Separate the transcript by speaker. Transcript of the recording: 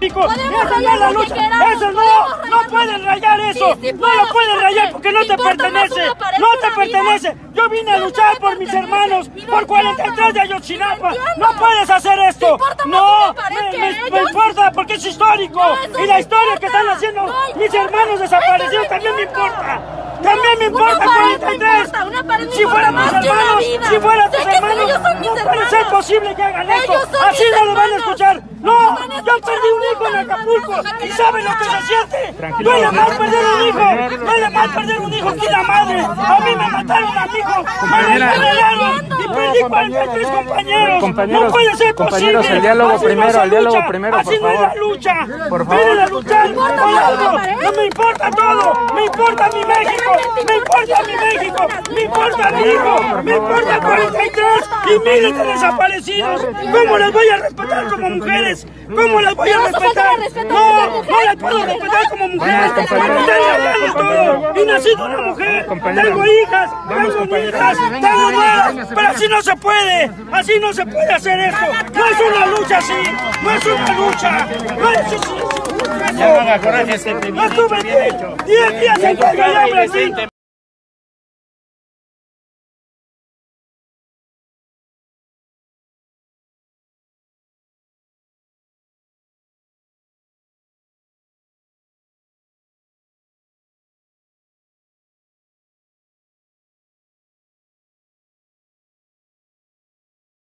Speaker 1: Esa no es la lucha, eso no, no pueden rayar eso, no lo pueden rayar porque no te pertenece, no te pertenece. Yo vine a luchar por mis hermanos, por 43 de Ayotzinapa, no puedes hacer esto, no, me, me importa porque es histórico. Y la historia que están haciendo mis hermanos desaparecidos también me importa. También me importa 43. Si fueran mis hermanos, si fueran tus hermanos, no puede ser posible que hagan esto. Así no lo van a perdí un hijo en Acapulco y saben lo que se siente. Duele más perder un hijo, duele más perder un hijo que la madre. A mí me mataron a mi hijo, me envenenaron y perdí 43 compañeros. No puede ser posible.
Speaker 2: el diálogo primero, el diálogo primero, por
Speaker 1: Así no es la lucha.
Speaker 2: Por favor.
Speaker 1: Vienen a luchar por algo. No me importa todo, me importa mi México, me importa mi México, me importa mi hijo, me importa 43 y miles de desaparecidos. ¿Cómo las voy a respetar como mujeres? ¿Cómo las voy a respetar? No, no las puedo respetar como mujeres. Tengo todo. Y nacido una mujer. Tengo hijas, tengo hijas, tengo nuevas, pero así no se puede. Así no se puede hacer esto. No es una lucha así, no es una lucha. No es eso.
Speaker 2: Ya no haga coraje,
Speaker 1: No estuve 10 días en huelga de hambre así.